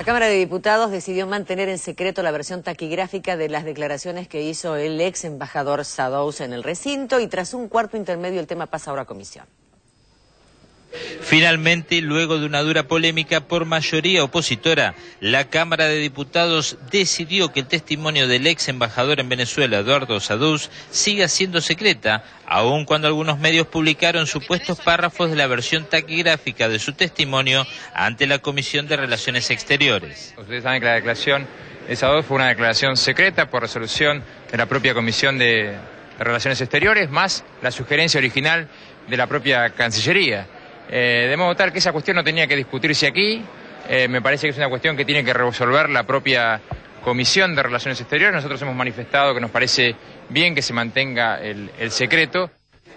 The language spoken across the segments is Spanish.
La Cámara de Diputados decidió mantener en secreto la versión taquigráfica de las declaraciones que hizo el ex embajador Sadous en el recinto y tras un cuarto intermedio el tema pasa ahora a comisión. Finalmente, luego de una dura polémica por mayoría opositora, la Cámara de Diputados decidió que el testimonio del ex embajador en Venezuela, Eduardo Saduz, siga siendo secreta, aun cuando algunos medios publicaron supuestos párrafos de la versión taquigráfica de su testimonio ante la Comisión de Relaciones Exteriores. Ustedes saben que la declaración de Saduz fue una declaración secreta por resolución de la propia Comisión de Relaciones Exteriores, más la sugerencia original de la propia Cancillería. Eh, debemos votar que esa cuestión no tenía que discutirse aquí. Eh, me parece que es una cuestión que tiene que resolver la propia Comisión de Relaciones Exteriores. Nosotros hemos manifestado que nos parece bien que se mantenga el, el secreto.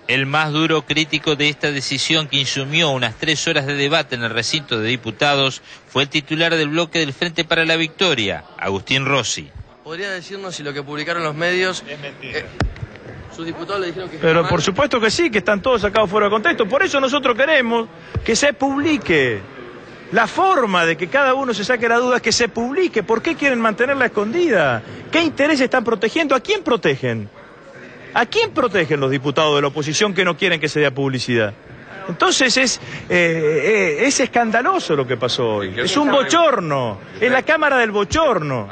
El más duro crítico de esta decisión que insumió unas tres horas de debate en el recinto de diputados fue el titular del bloque del Frente para la Victoria, Agustín Rossi. ¿Podría decirnos si lo que publicaron los medios... Es mentira. Eh, sus diputados le dijeron que... Pero por supuesto que sí, que están todos sacados fuera de contexto. Por eso nosotros queremos que se publique. La forma de que cada uno se saque la duda es que se publique. ¿Por qué quieren mantenerla escondida? ¿Qué interés están protegiendo? ¿A quién protegen? ¿A quién protegen los diputados de la oposición que no quieren que se dé publicidad? Entonces es, eh, eh, es escandaloso lo que pasó hoy. Es un bochorno. Es la Cámara del Bochorno.